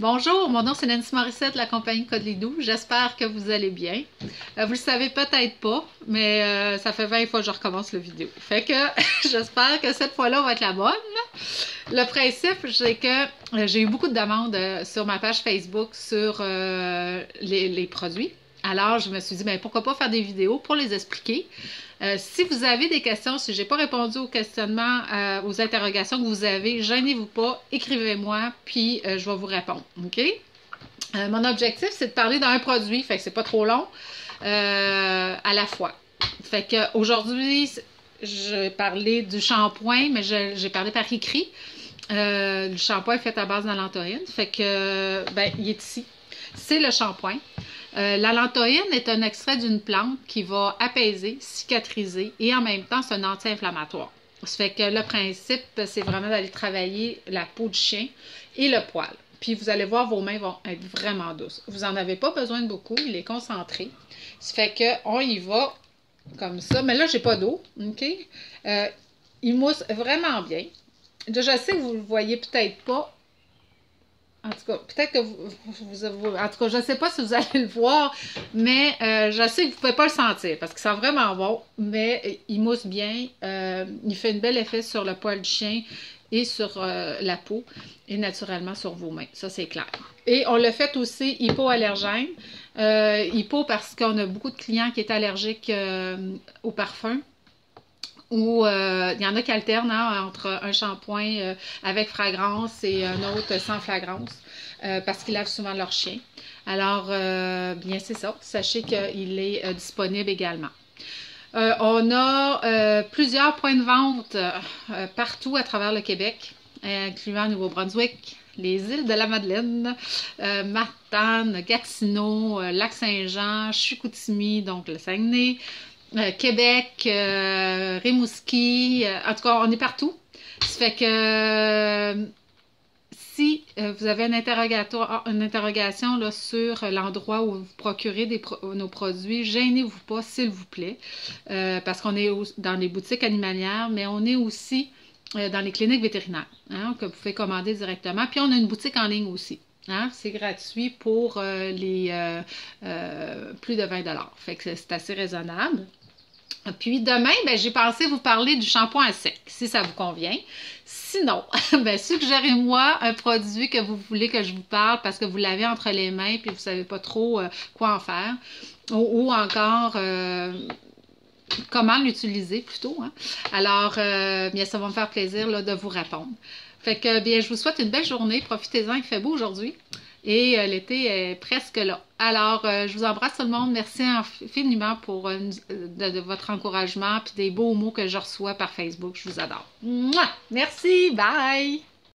Bonjour, mon nom c'est Nancy Morissette de la compagnie Codelidou. J'espère que vous allez bien. Euh, vous le savez peut-être pas, mais euh, ça fait 20 fois que je recommence la vidéo. Fait que j'espère que cette fois-là va être la bonne. Le principe, c'est que euh, j'ai eu beaucoup de demandes sur ma page Facebook sur les, produits. Alors, je me suis dit, ben, pourquoi pas faire des vidéos pour les expliquer. Euh, si vous avez des questions, si je n'ai pas répondu aux questionnements, euh, aux interrogations que vous avez, gênez-vous pas, écrivez-moi, puis euh, je vais vous répondre. Mon objectif, c'est de parler d'un produit, fait que c'est pas trop long, à la fois. Fait que aujourd'hui, je vais parler du shampoing, mais j'ai parlé par écrit. le shampoing est fait à base d'alantoïne. Fait que, ben, il est ici. C'est le shampoing. Euh, est un extrait d'une plante qui va apaiser, cicatriser et en même temps, c'est un anti-inflammatoire. Ça fait que le principe, c'est vraiment d'aller travailler la peau du chien et le poil. Puis vous allez voir, vos mains vont être vraiment douces. Vous n'en avez pas besoin de beaucoup, il est concentré. Ça fait qu'on y va comme ça. Mais là, j'ai pas d'eau, OK? Euh, il mousse vraiment bien. Je sais que vous le voyez peut-être pas, en tout cas, peut-être que vous, En tout cas, je ne sais pas si vous allez le voir, mais euh, je sais que vous ne pouvez pas le sentir parce ça sent vraiment bon, mais euh, il mousse bien. Euh, il fait un bel effet sur le poil du chien et sur la peau et naturellement sur vos mains. Ça, c'est clair. Et on le fait aussi hypoallergène. hypo parce qu'on a beaucoup de clients qui sont allergiques au parfum ou euh, il y en a qui alternent hein, entre un shampoing euh, avec fragrance et un autre sans fragrance euh, parce qu'ils lavent souvent leur chien. Alors, bien c'est ça. Sachez qu'il est disponible également. on a plusieurs points de vente partout à travers le Québec, incluant Nouveau-Brunswick, les îles de la Madeleine, Matane, Gatineau, Lac-Saint-Jean, Chicoutimi, donc le Saguenay, euh, Québec, euh, Rimouski, euh, en tout cas, on est partout. Ça fait que si vous avez une, interrogation sur l'endroit où vous procurez nos produits, gênez-vous pas, s'il vous plaît, parce qu'on est dans les boutiques animalières, mais on est aussi dans les cliniques vétérinaires, hein, que vous pouvez commander directement. Puis on a une boutique en ligne aussi. Hein. C'est gratuit pour les plus de 20 Fait que c'est assez raisonnable. Puis demain, ben, j'ai pensé vous parler du shampoing à sec, si ça vous convient. Sinon, ben, suggérez-moi un produit que vous voulez que je vous parle parce que vous l'avez entre les mains puis vous ne savez pas trop euh, quoi en faire. Ou, encore euh, comment l'utiliser plutôt. Hein. Alors, euh, bien, ça va me faire plaisir de vous répondre. Fait que bien, je vous souhaite une belle journée. Profitez-en, il fait beau aujourd'hui. Et euh, l'été est presque là. Alors, euh, je vous embrasse tout le monde. Merci infiniment pour euh, votre encouragement et des beaux mots que je reçois par Facebook. Je vous adore. Merci. Bye.